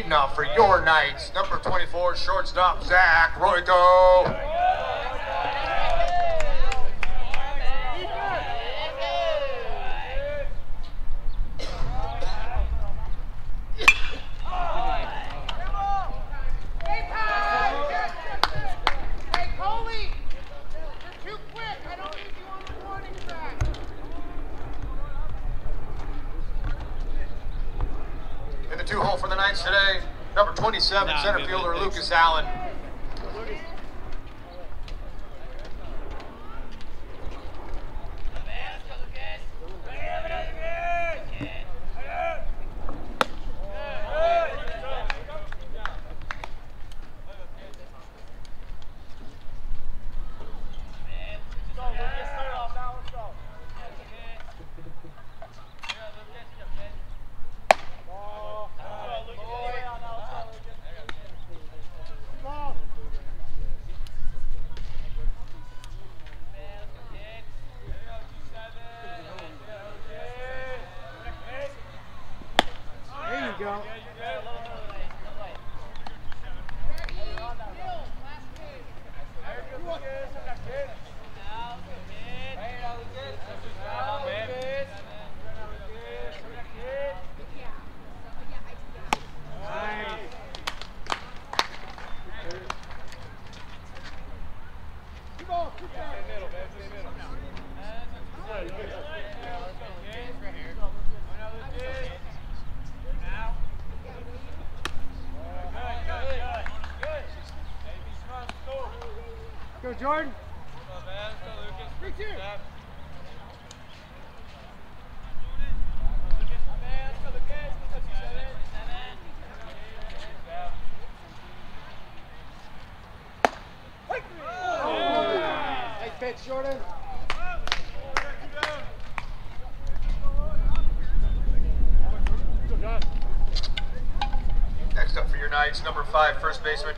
leading off for your Knights, number 24, shortstop Zach Royko.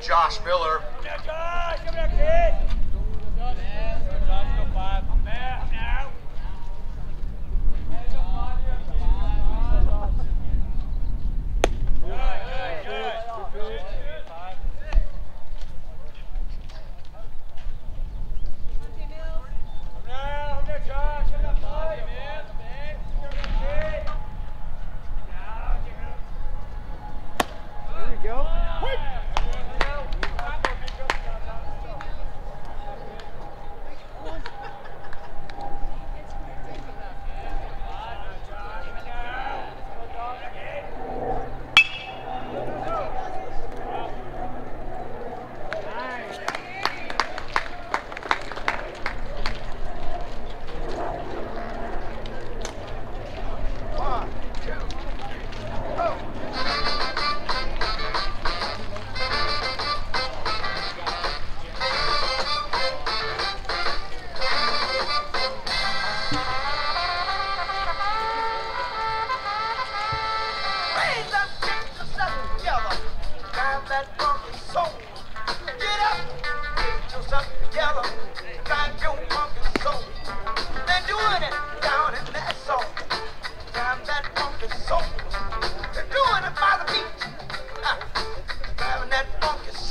Josh Miller.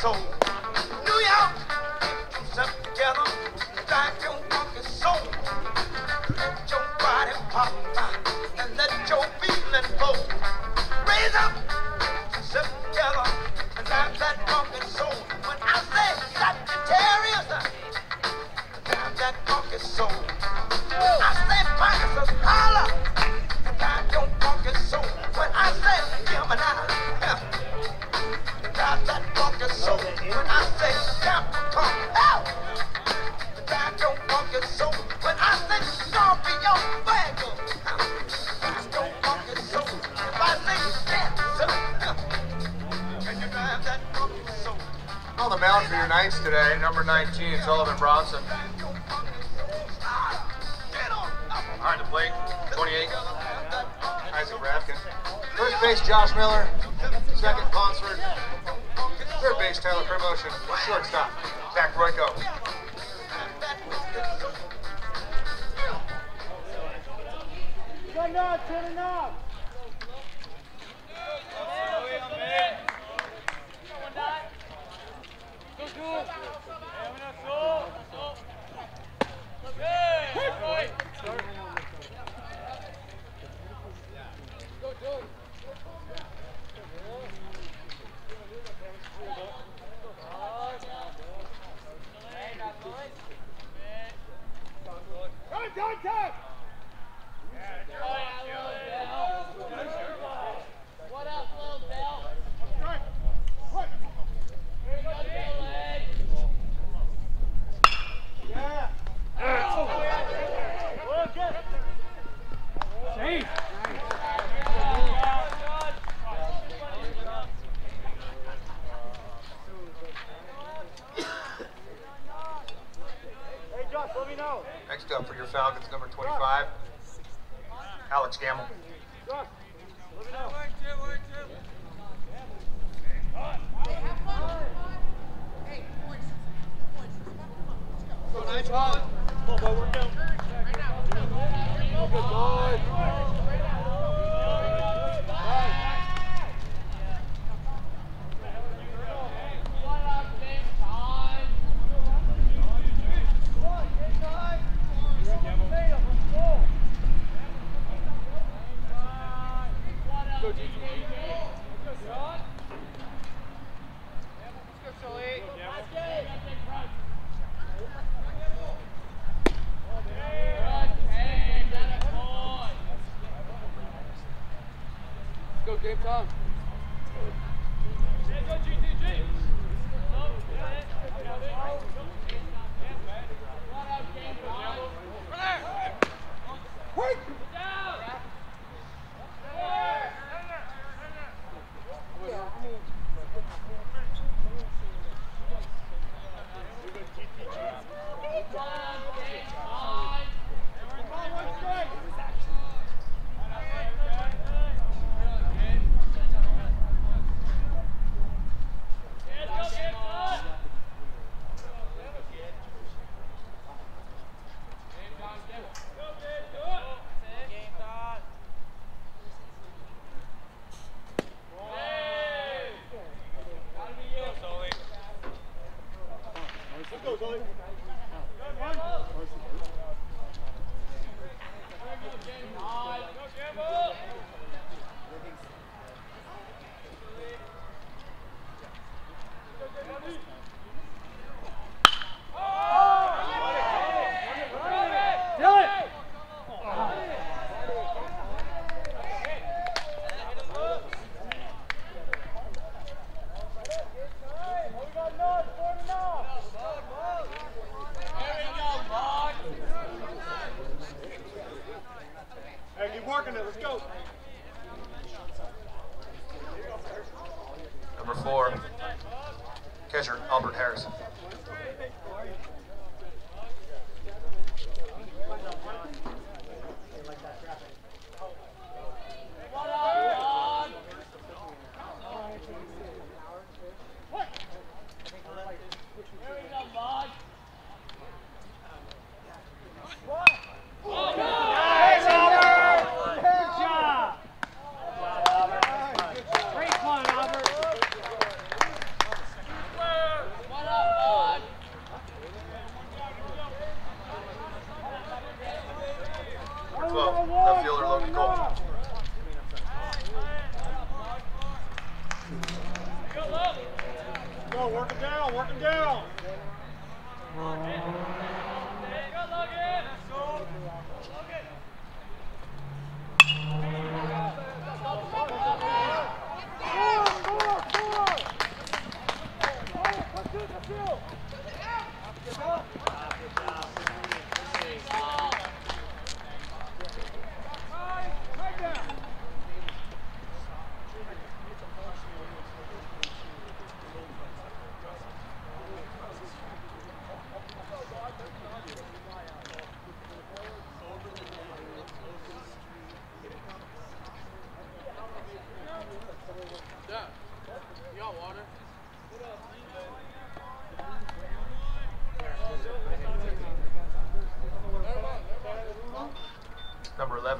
soul.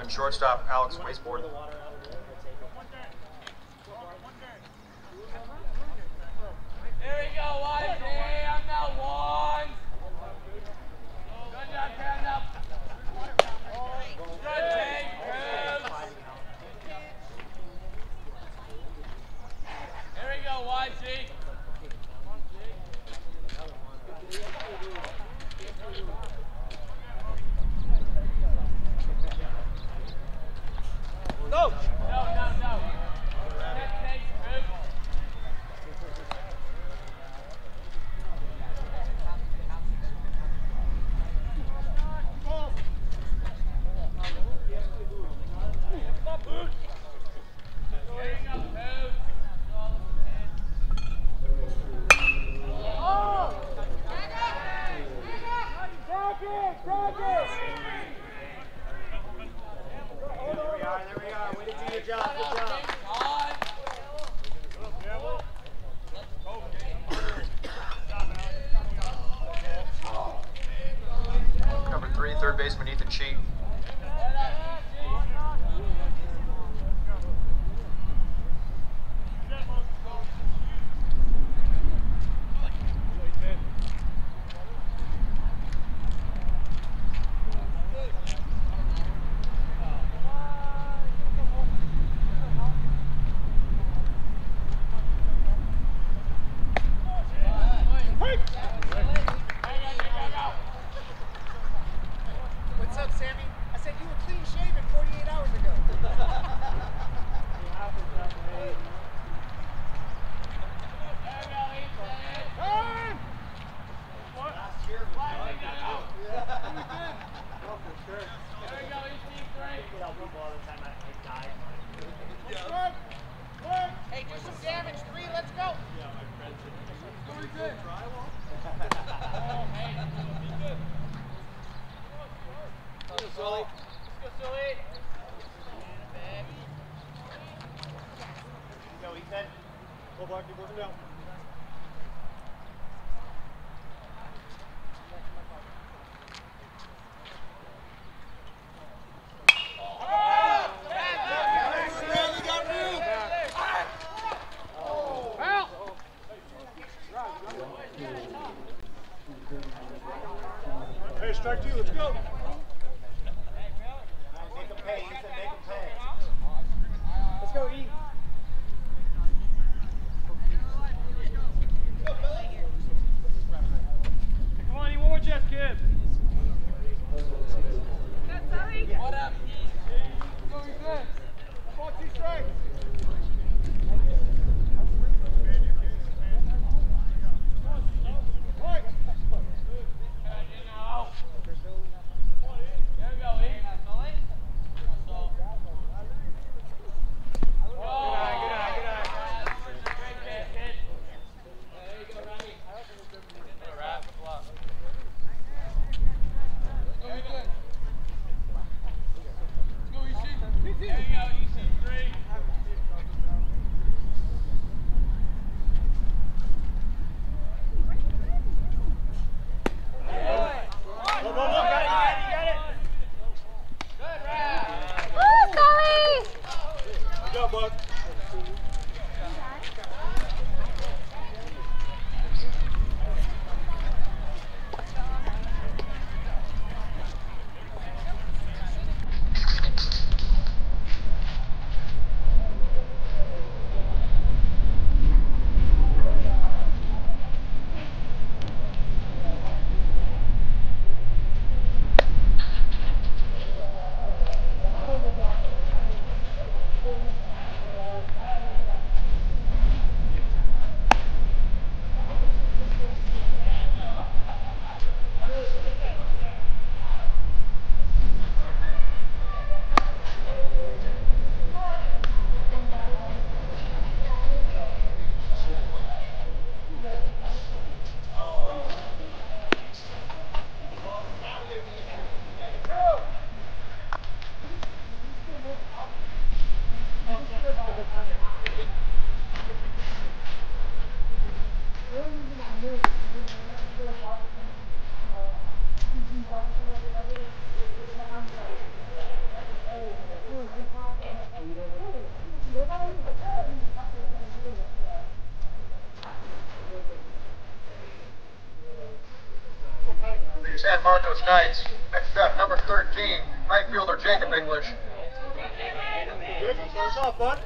Shortstop Alex Wasteboard. San Marcos Knights. Next number 13, right fielder Jacob English. Good what's up, bud?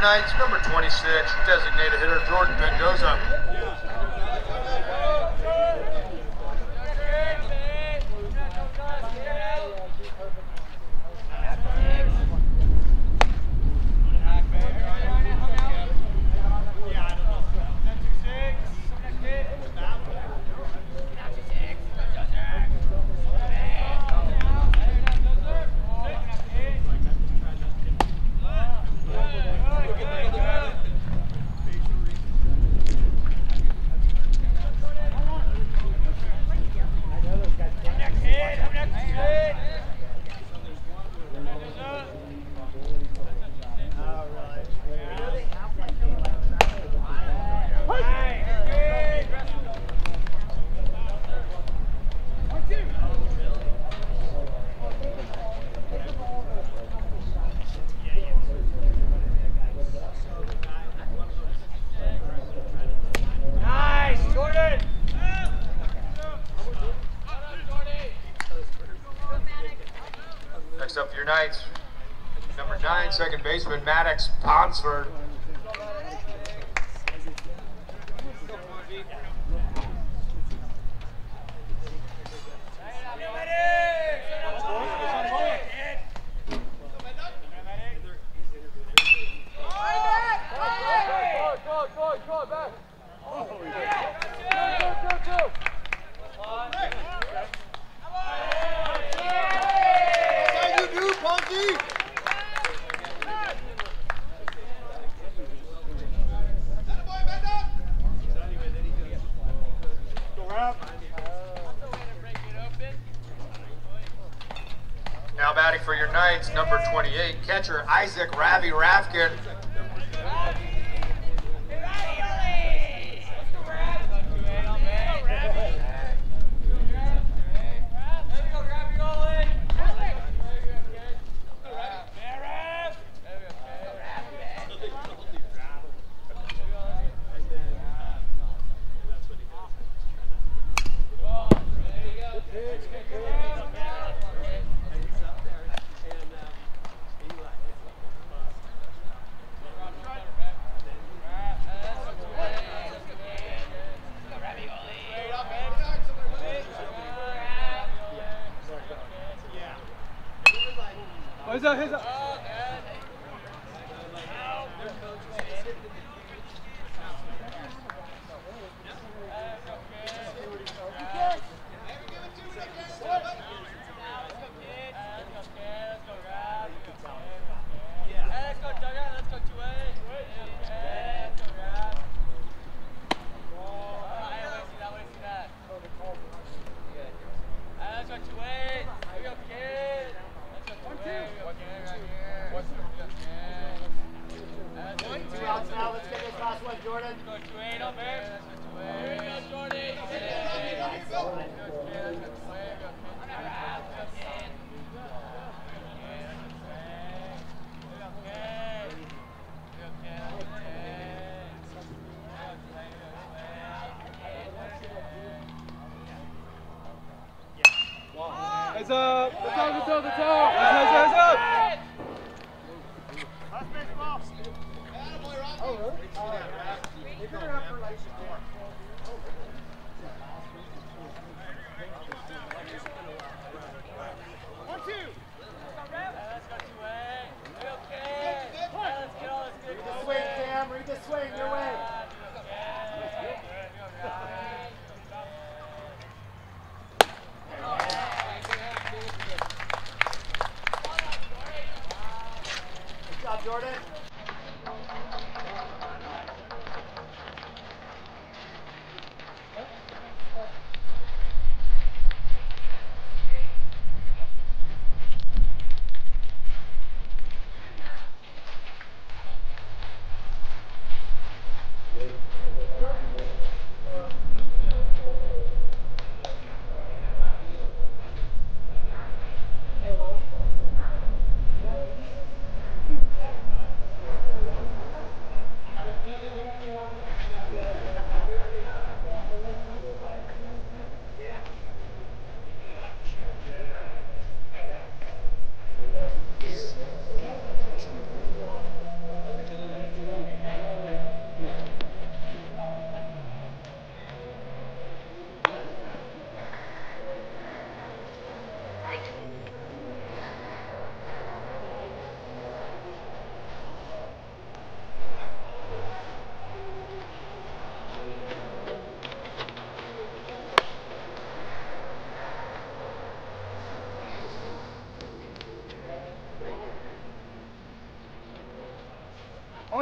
Knights, number 26, designated hitter Jordan Mendoza. Knights, number nine, second baseman Maddox Ponsford.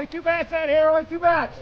only two bats that here, only two bats.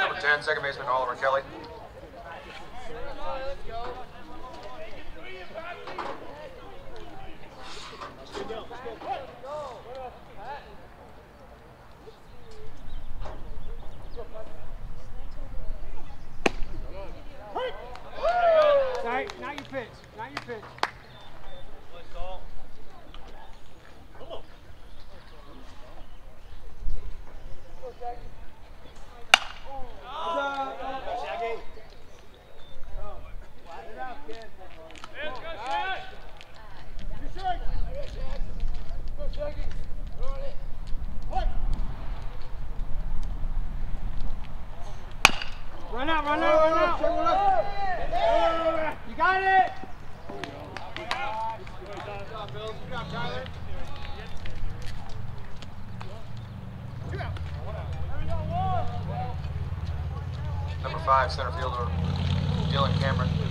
Number 10, second baseman Oliver Kelly. Sorry, not your pitch, not your pitch. Number five, center fielder Dylan Cameron.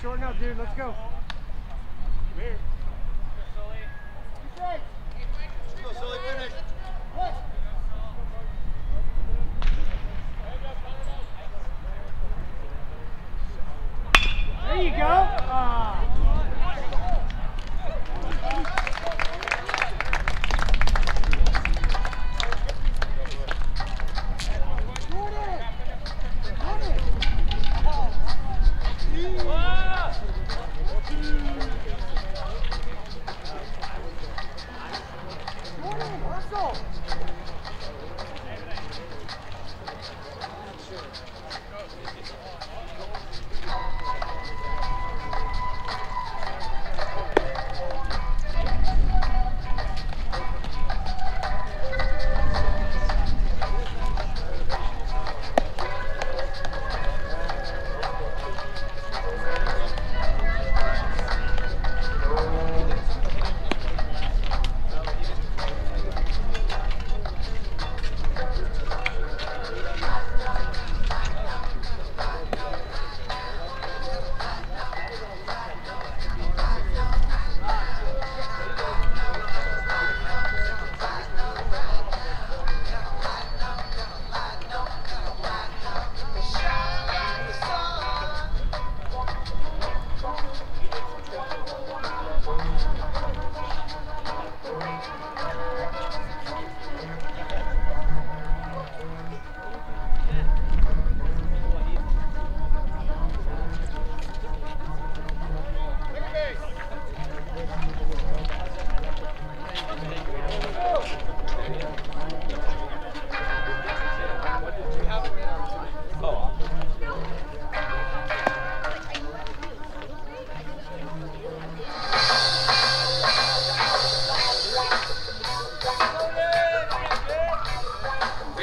shorten up, dude. Let's go.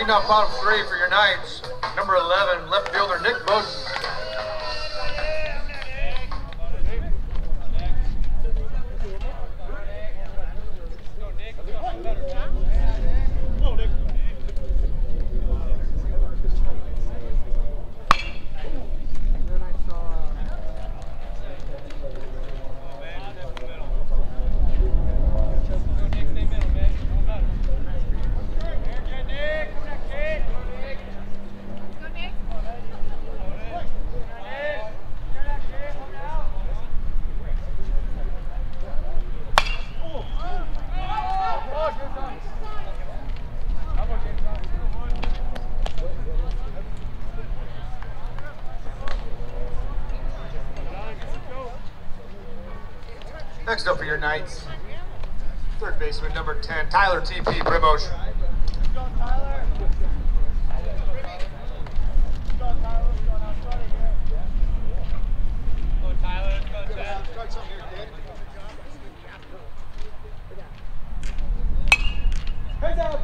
Off bottom three for your Knights, number 11, left fielder Nick Bowden. Next up for your Knights, third baseman number 10, Tyler TP Primotion. Heads up.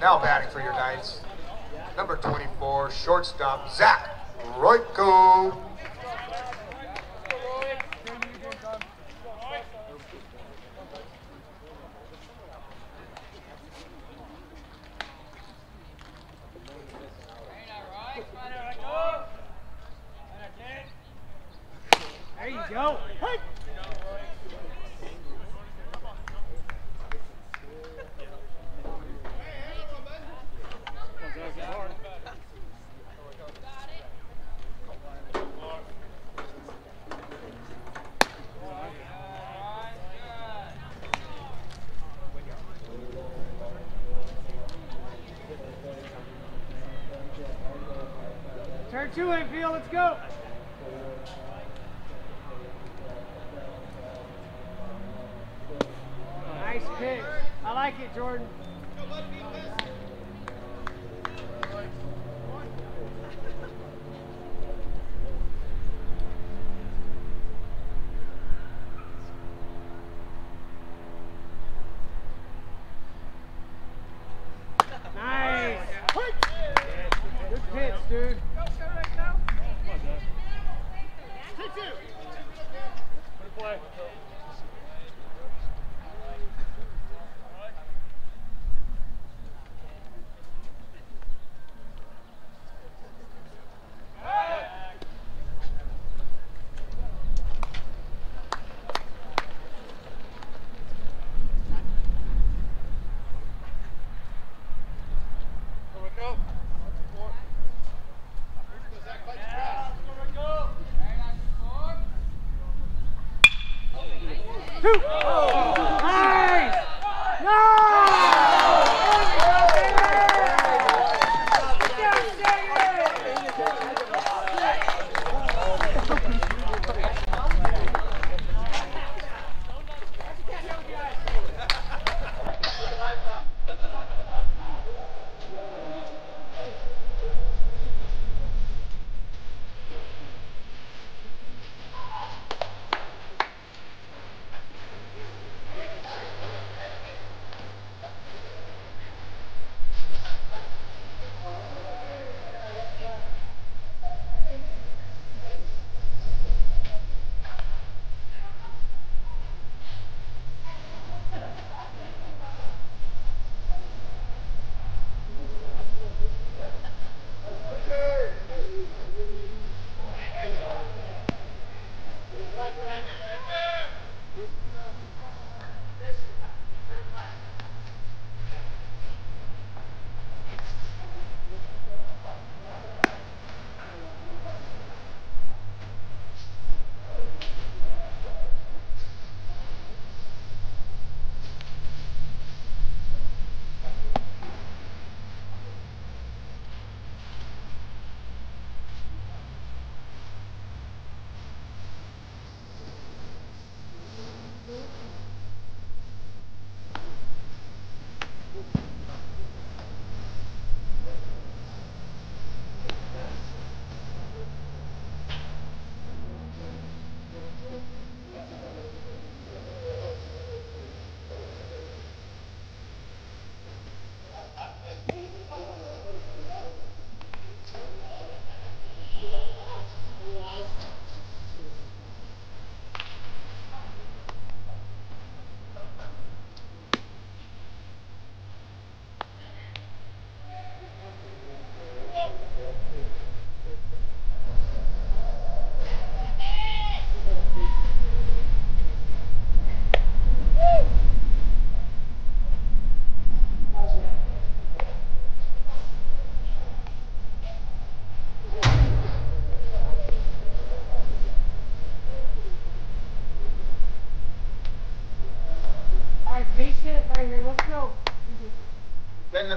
Now batting for your Knights, number 24, shortstop Zach 2 APL, let's go. Two.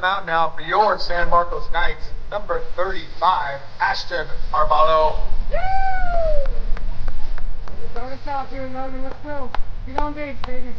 out now for your San Marcos Knights, number 35, Ashton Arbalo. Woo! Let's go. Get on base, baby.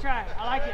try. I like it.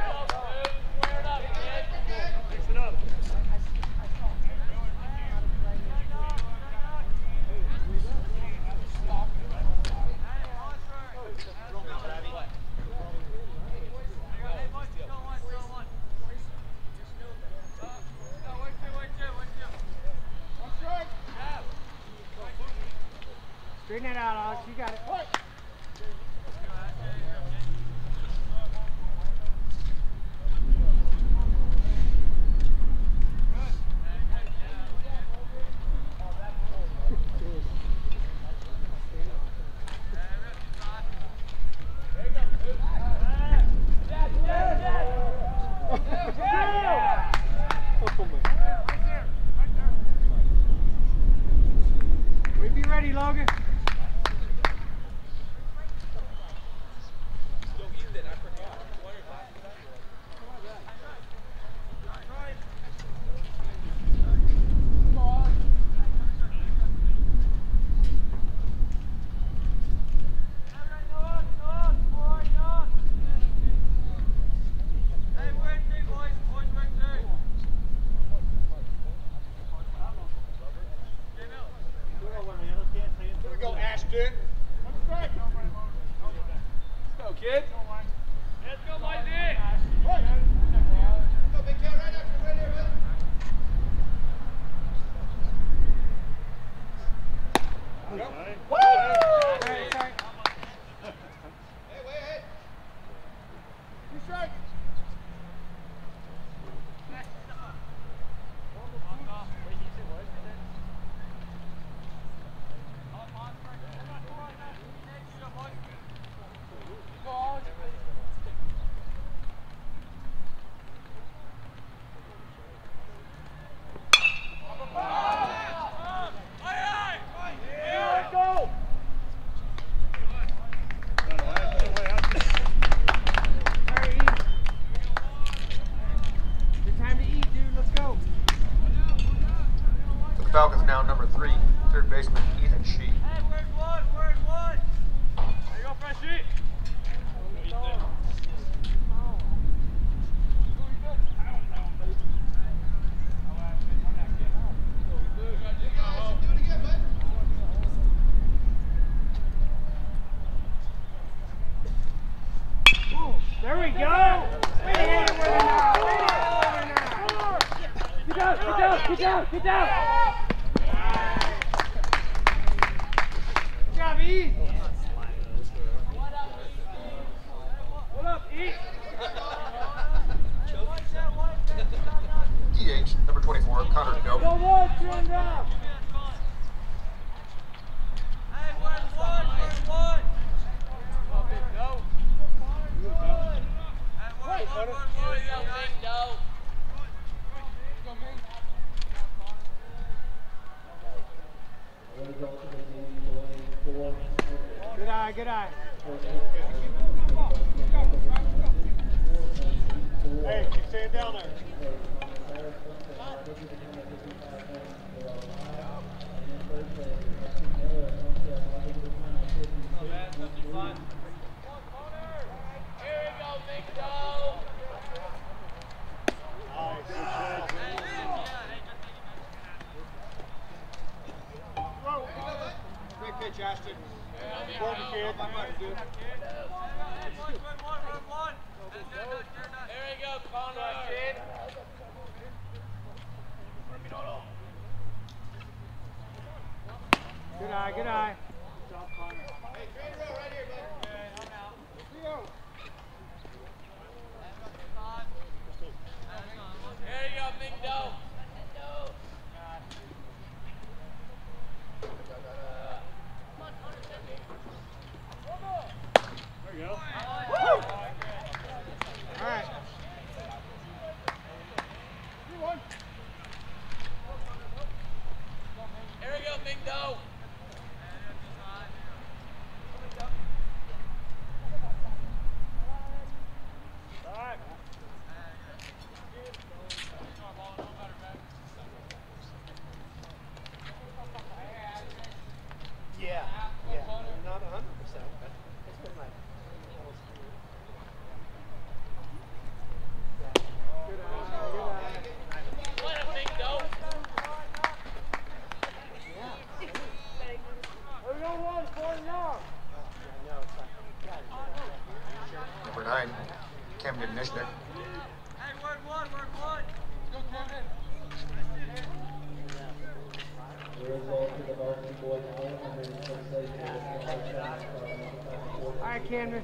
Number nine, Camden Nishnik. All right, Camden.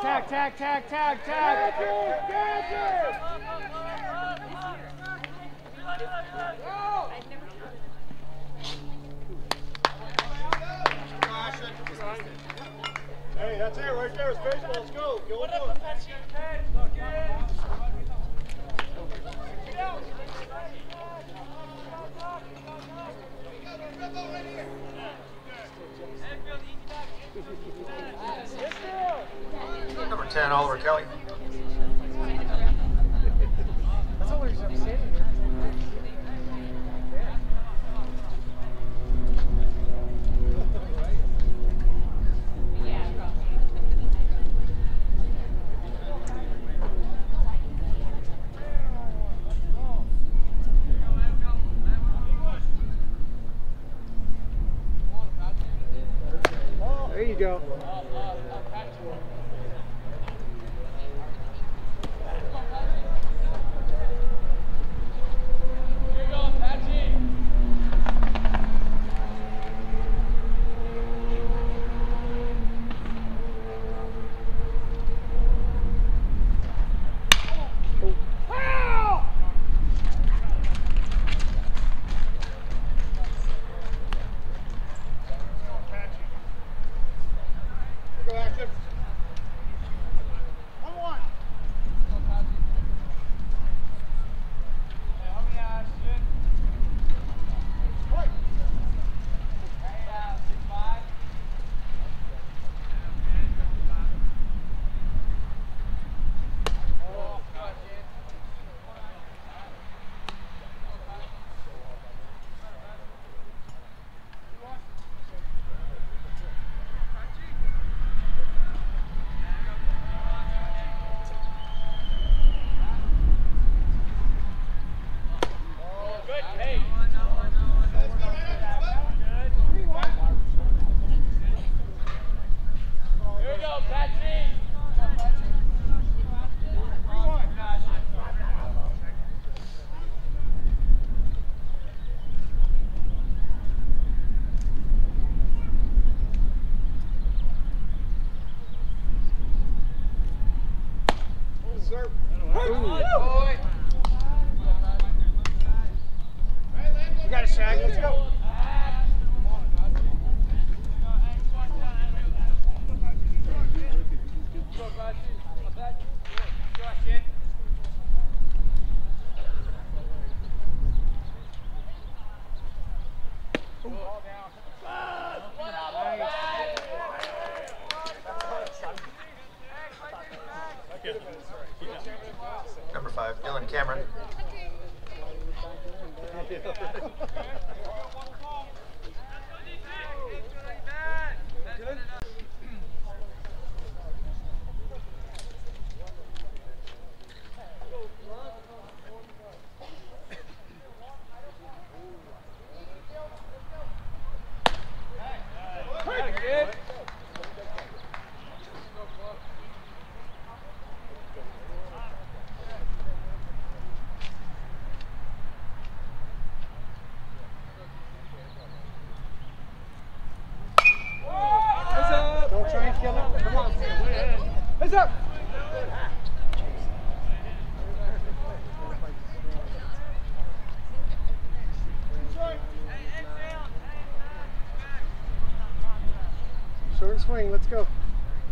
Tag, tag, tag, tag, tag. Hey, that's it right there. It's baseball. Let's go. Go What for up, it. Apache? Number 10, Oliver Kelly. That's all there's sitting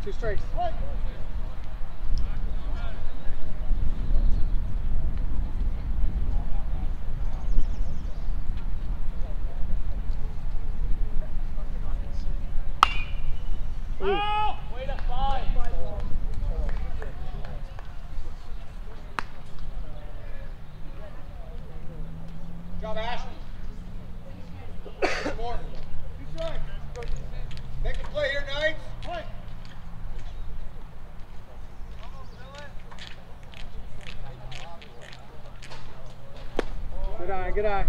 two strikes. man. Good eye.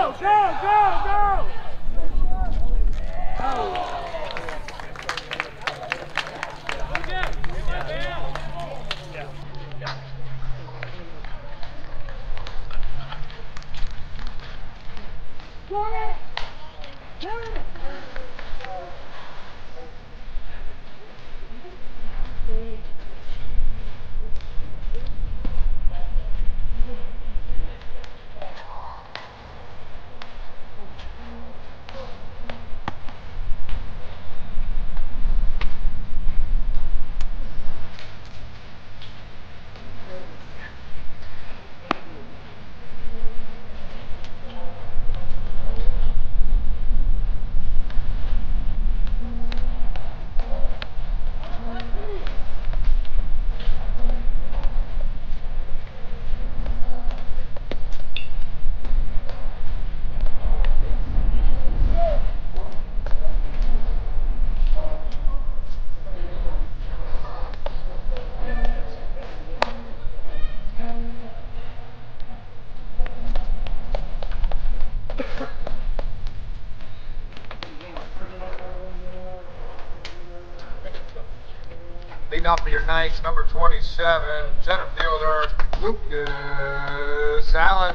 go, go! Cedar Knights, number 27, center fielder, Lucas Allen.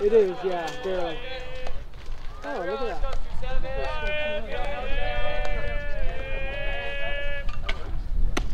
It is, yeah, barely. Oh, look at that.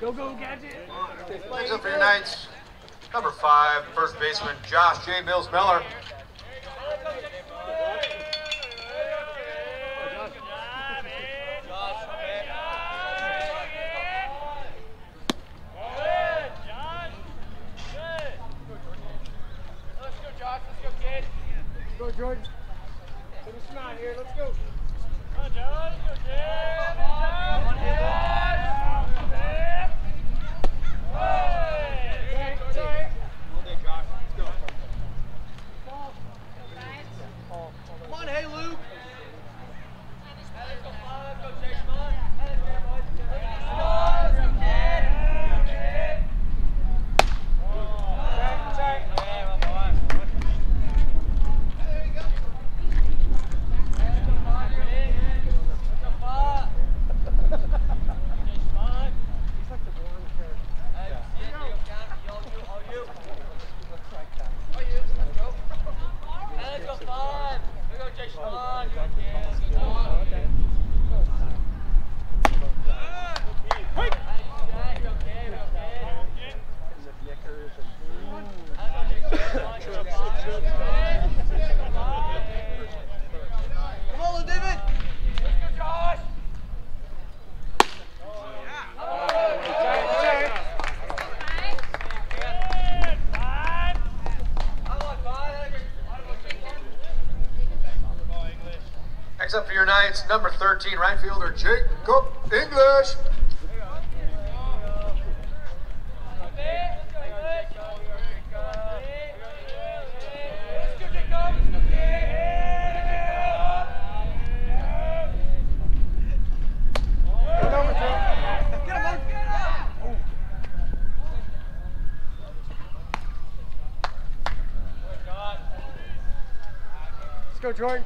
Go, go, Gadget. Brings up for your Knights, number five, first baseman, Josh J. Mills Miller. Jordan. up for your Knights, number 13, right fielder Jacob English. Let's go, Jordan.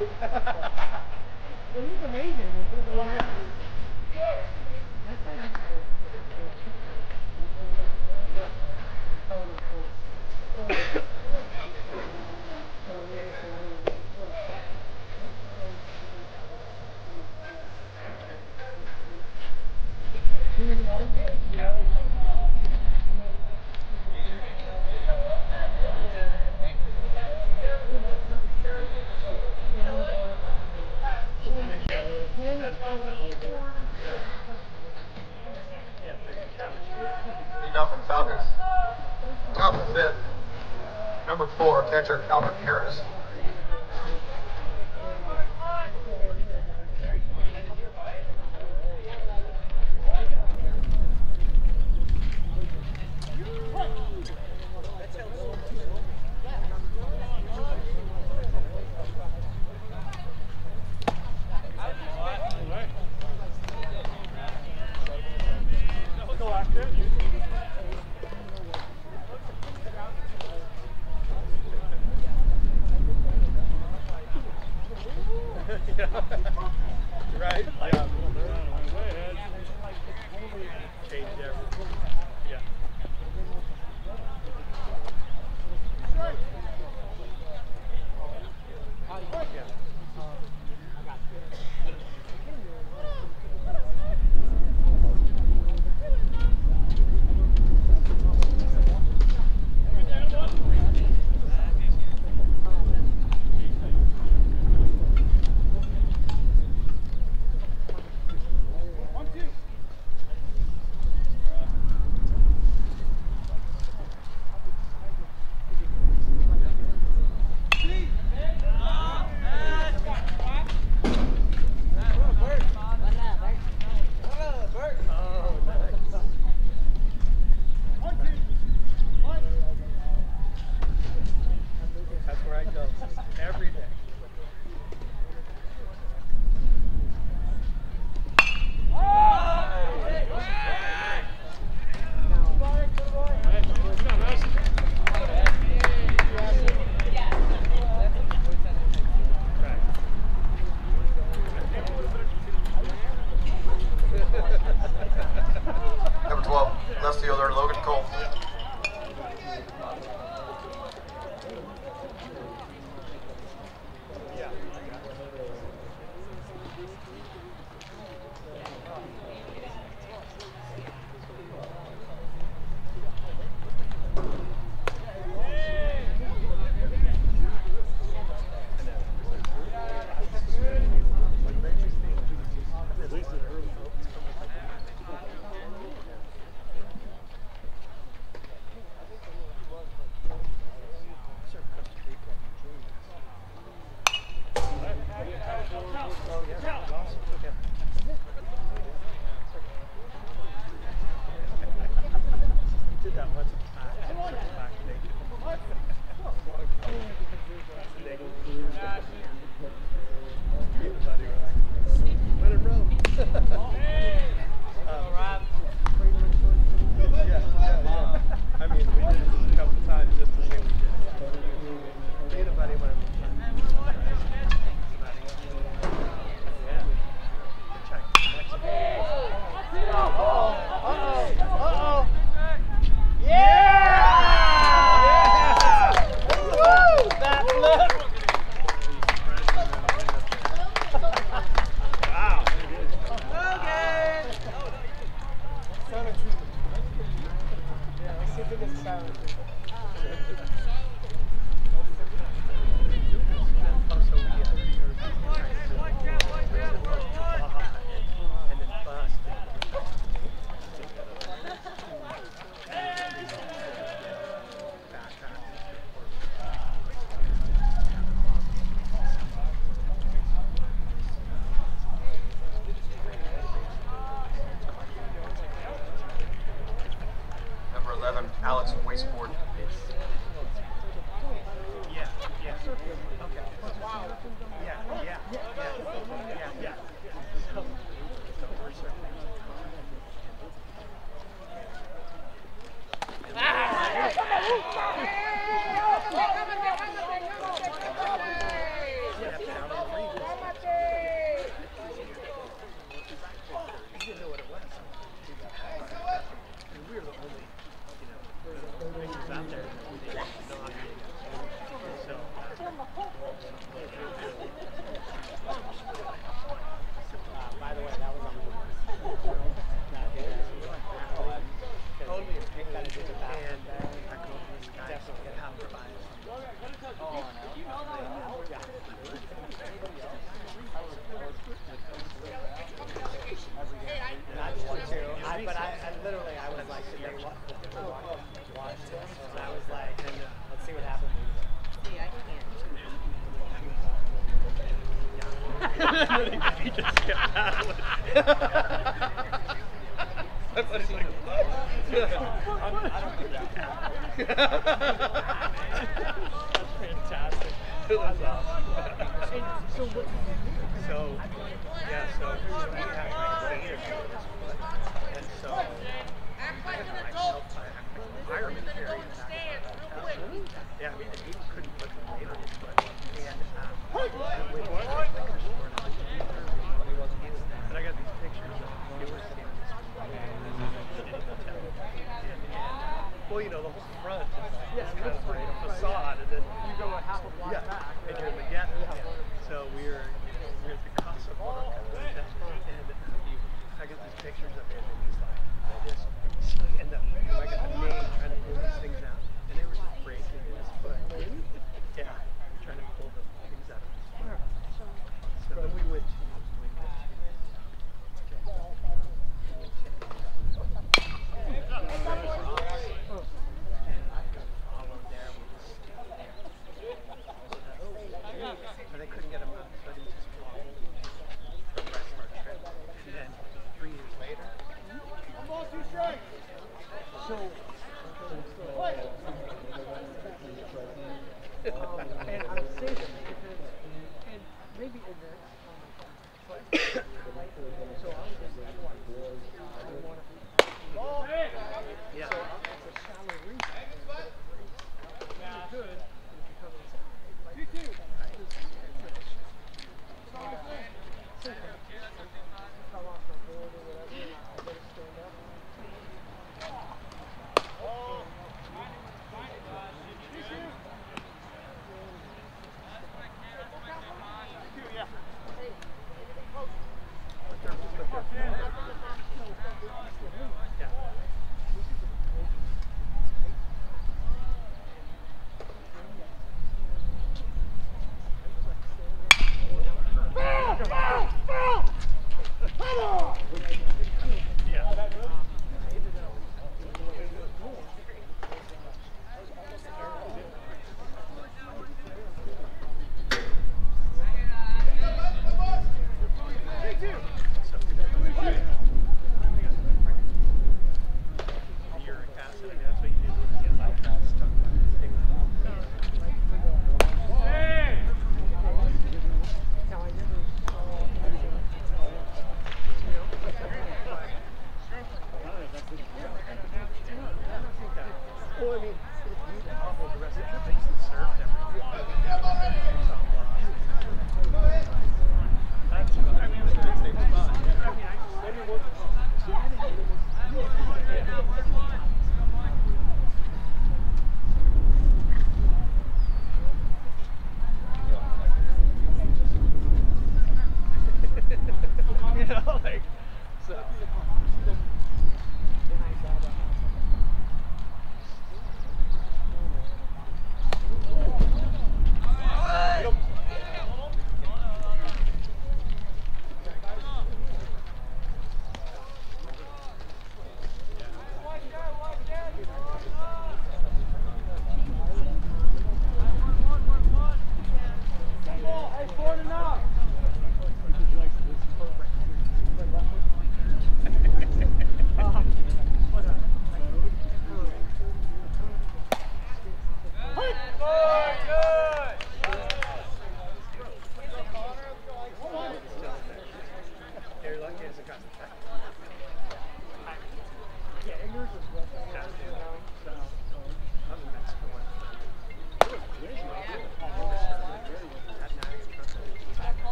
Well, he's amazing. Lead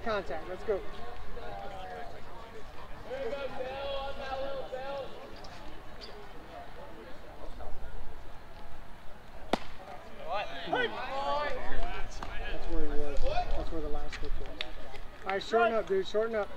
of contact. Let's go. That's where he was. That's where the last kick was. All right, shorten up, dude. Shorten up.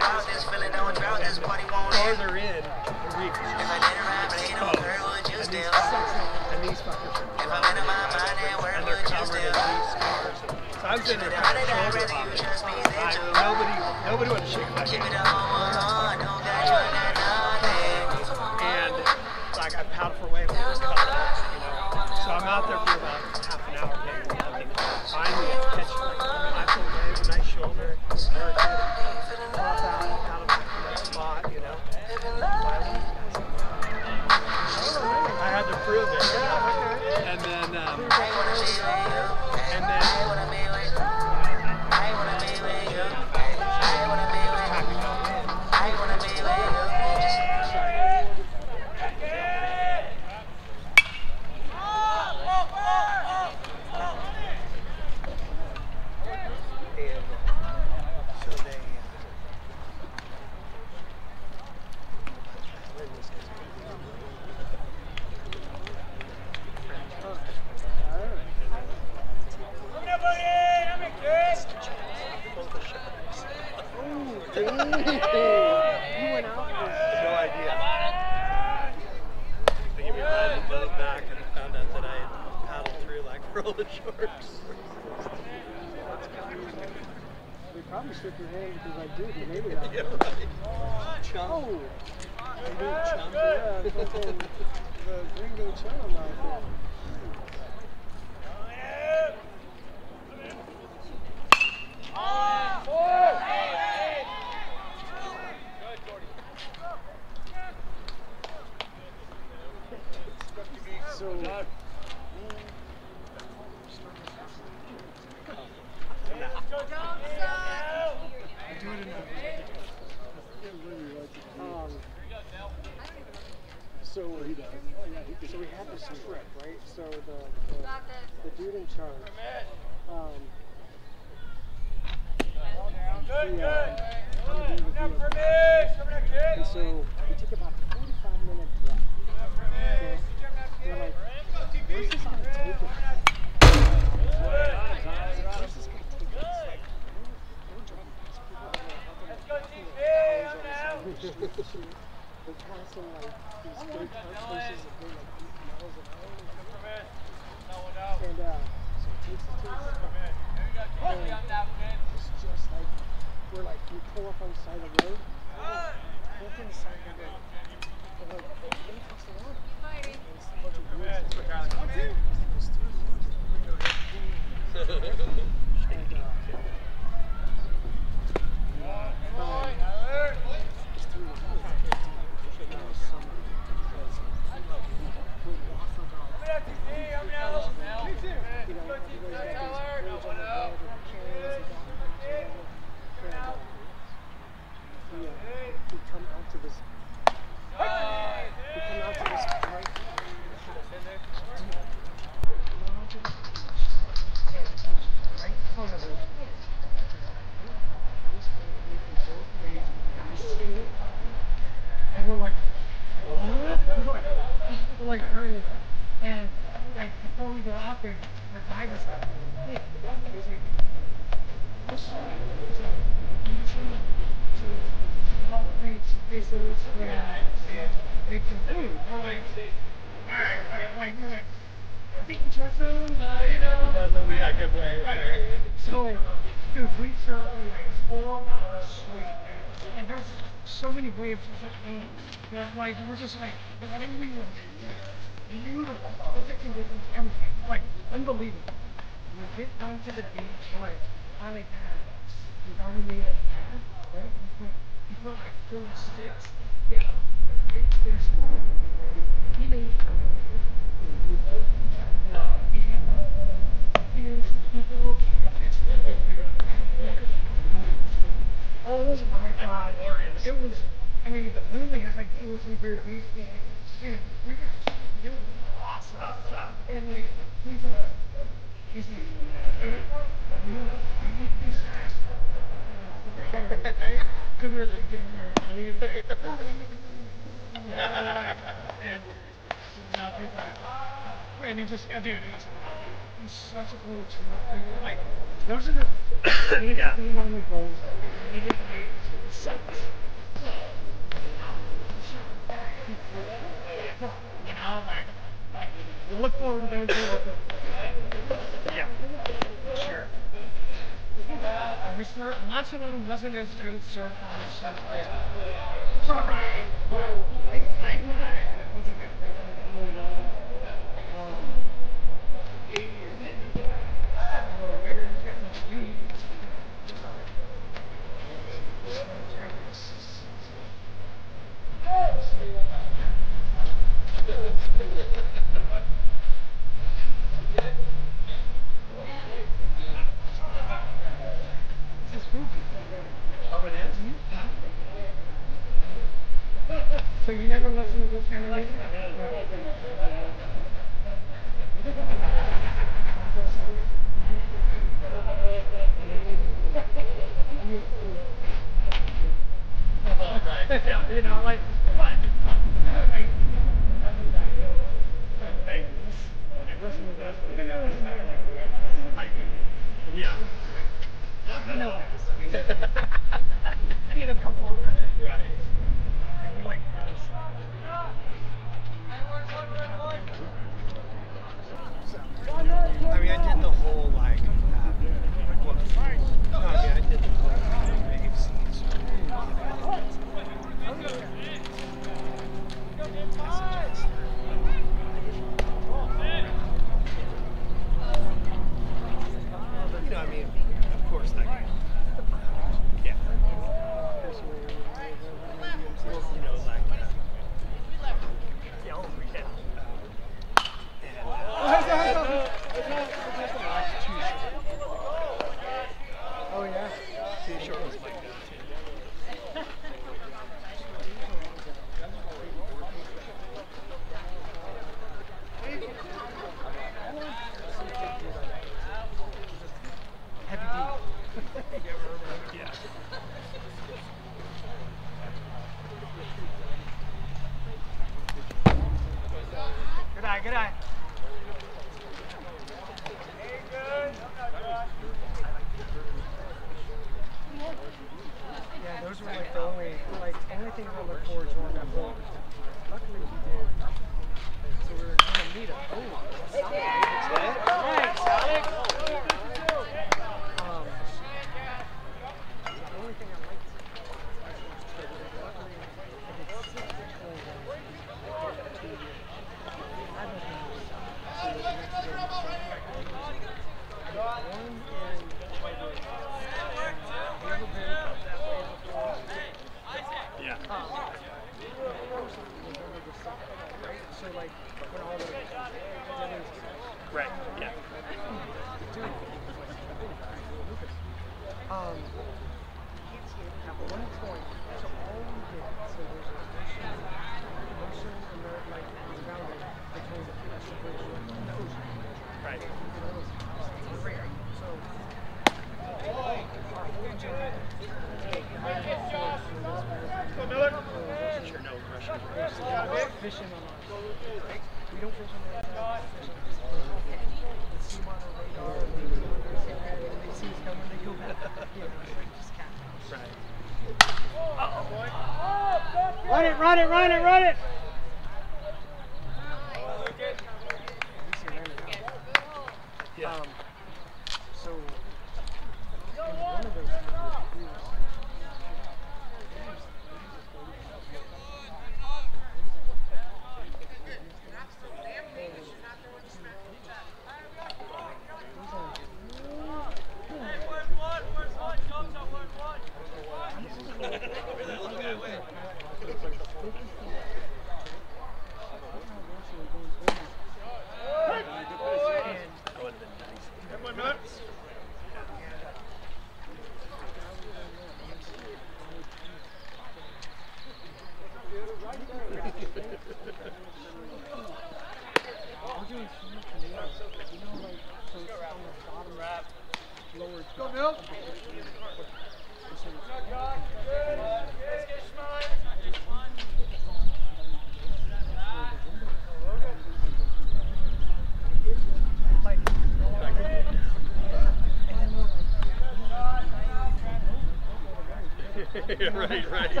right, right, right.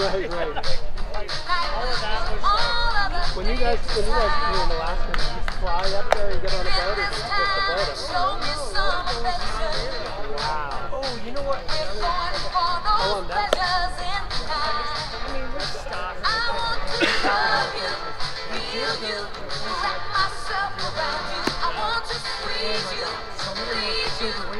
right, right. When you guys, when you guys came in Alaska, did you fly up there and get on a boat, or did you take the boat up? Wow. Oh, you know what? How long that? I mean, we're stuck. I want to squeeze you, you.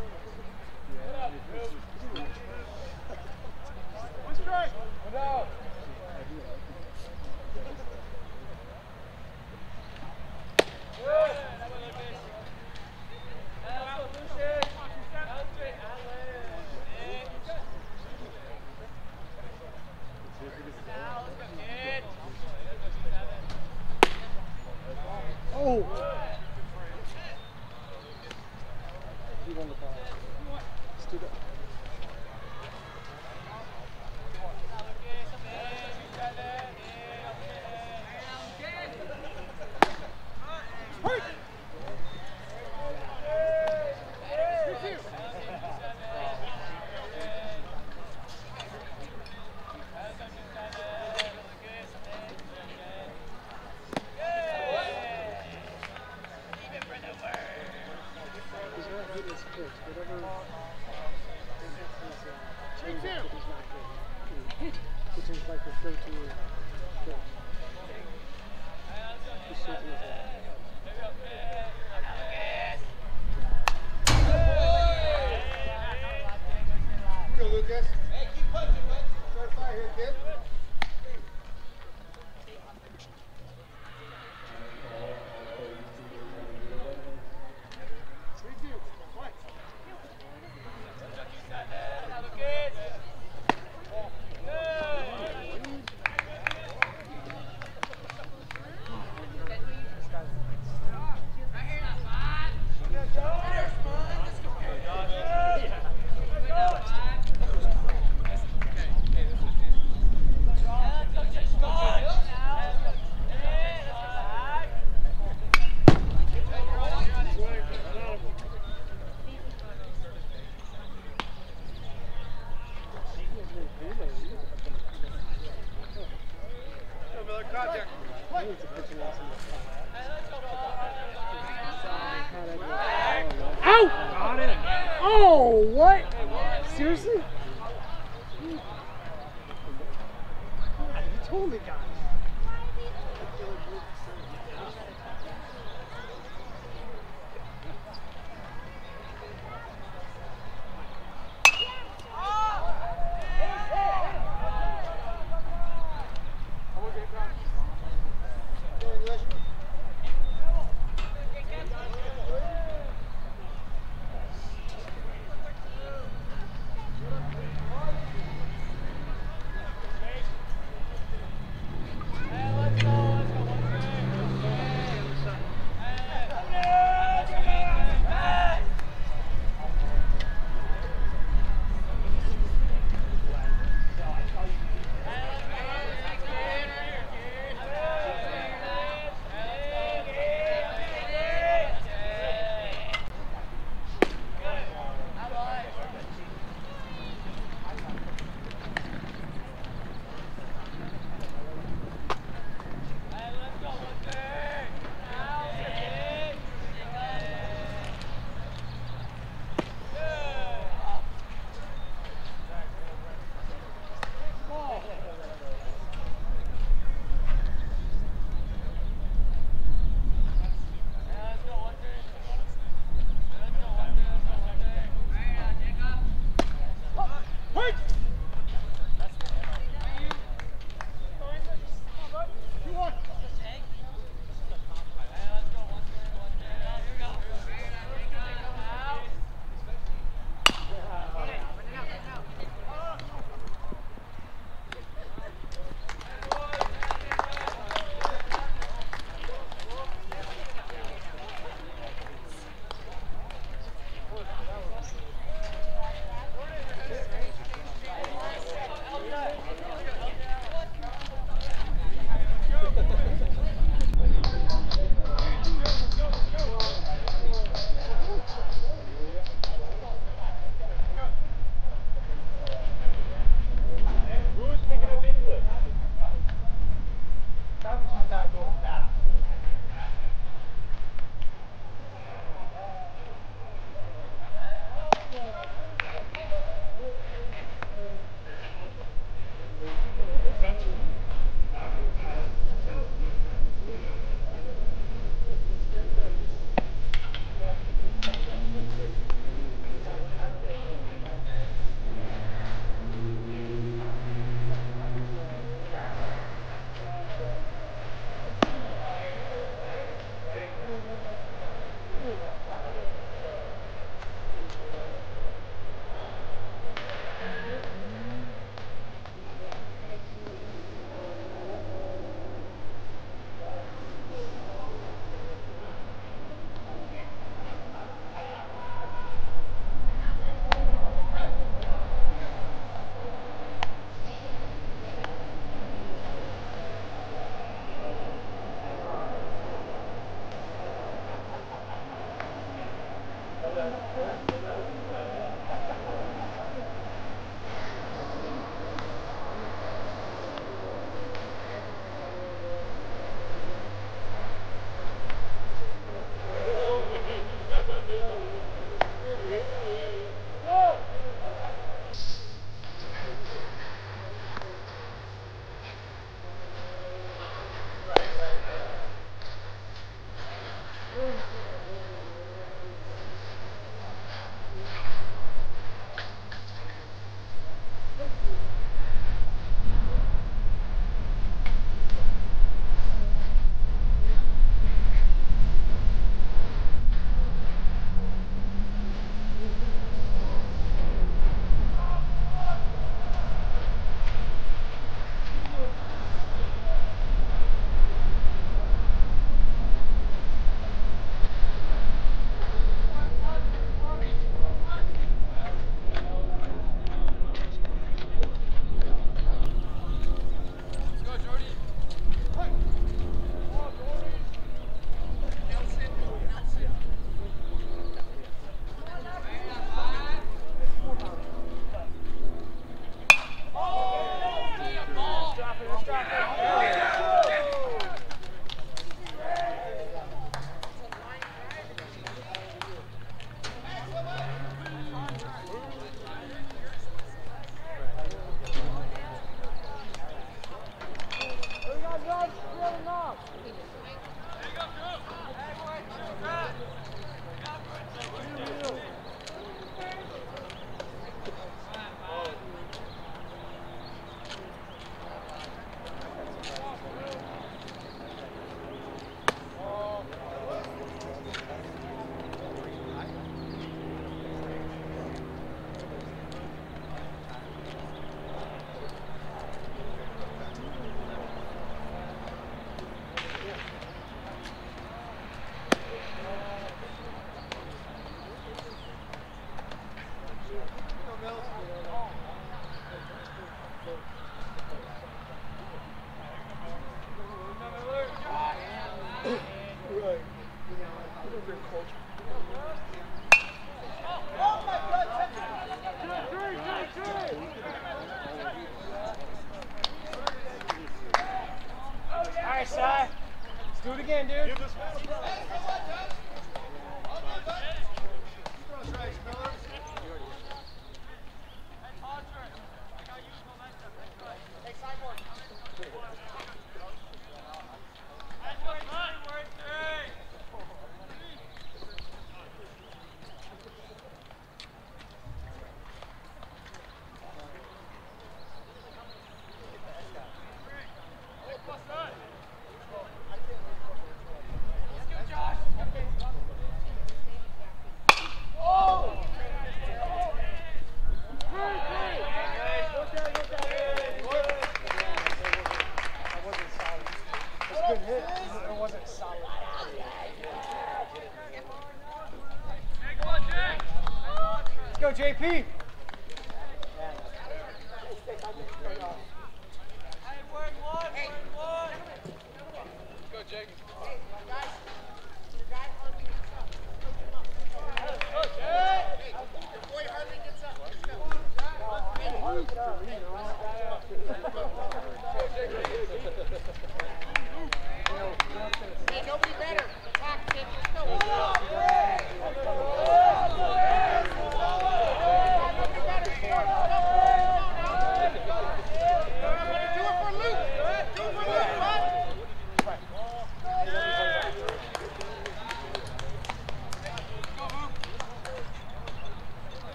Oh! Keep on the ball.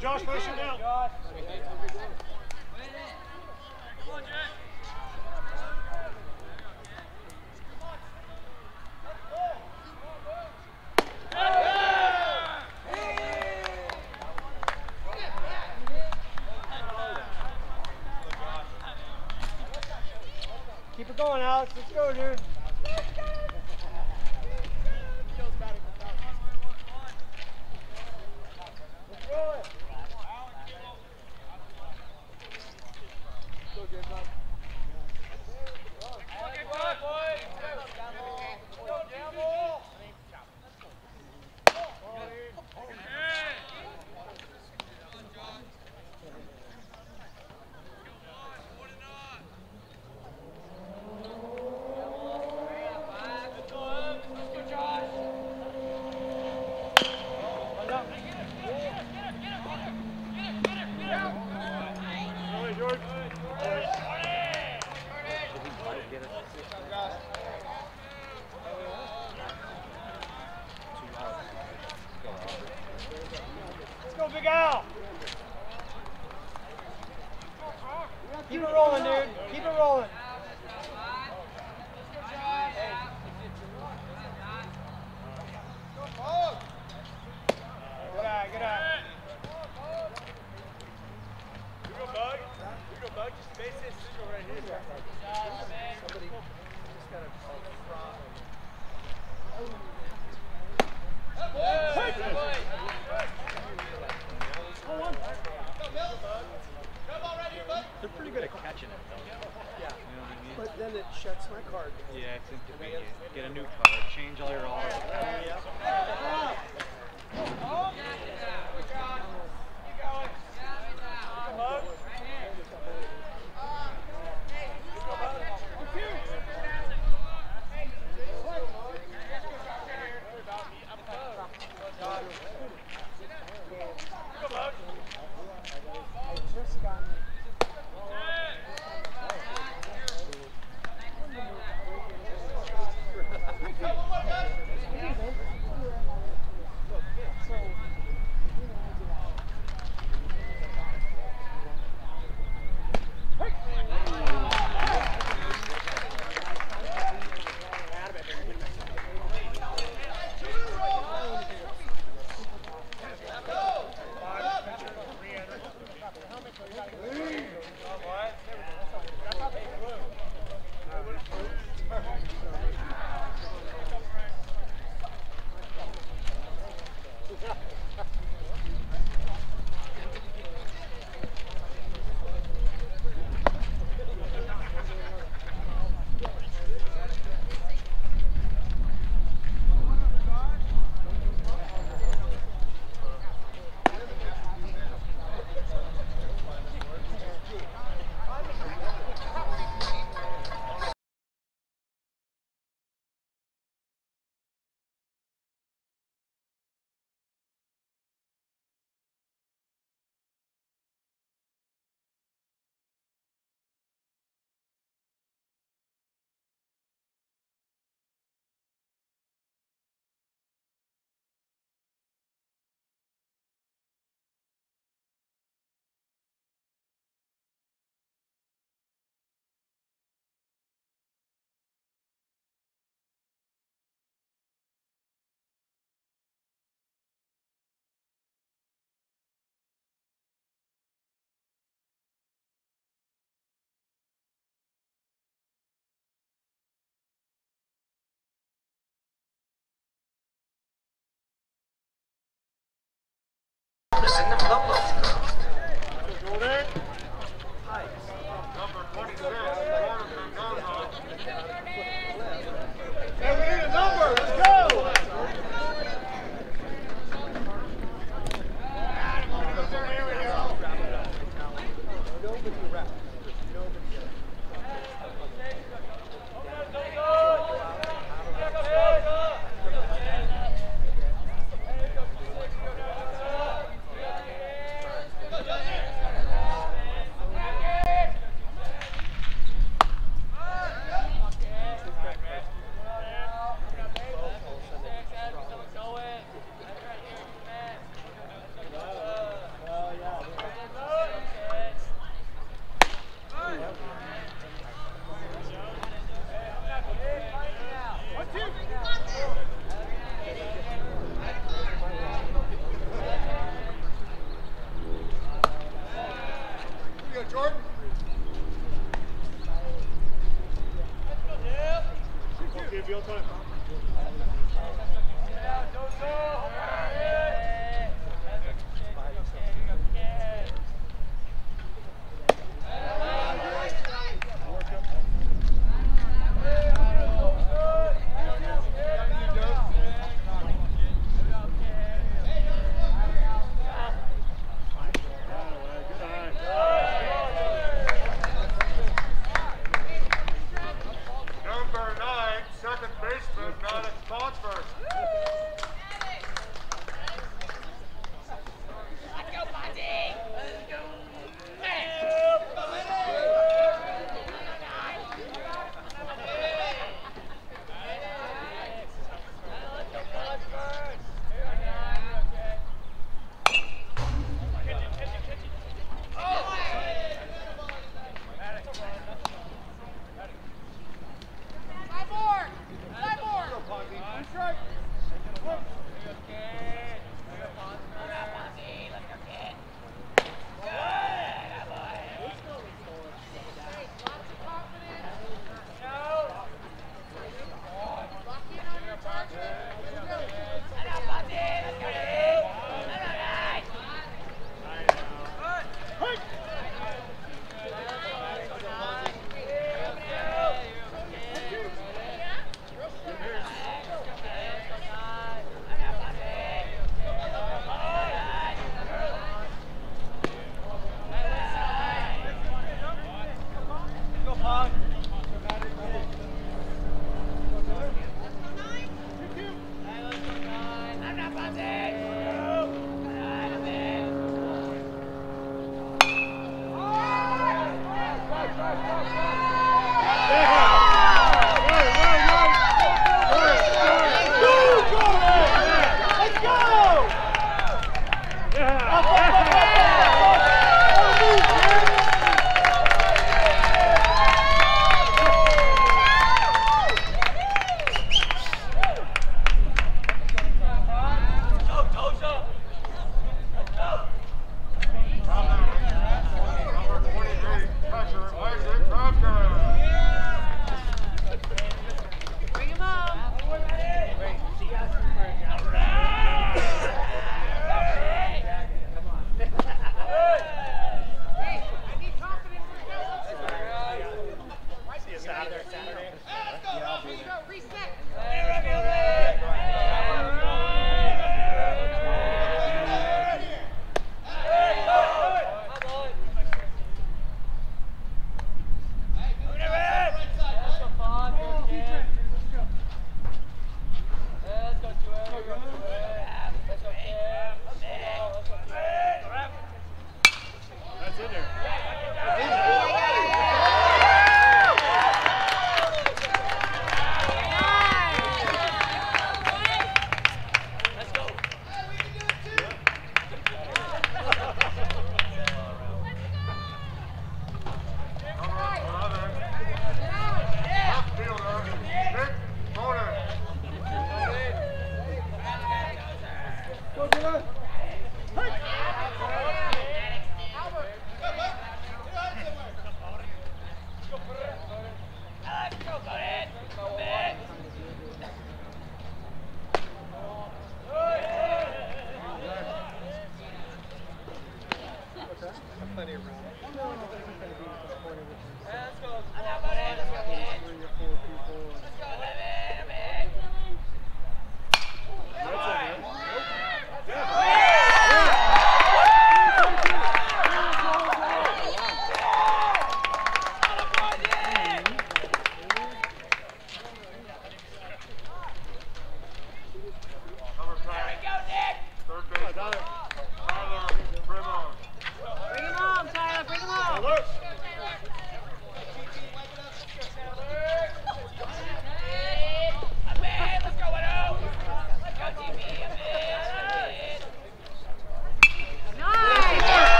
Josh, push him down. Josh. Keep it going, Alex. Let's go, dude.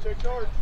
Take charge.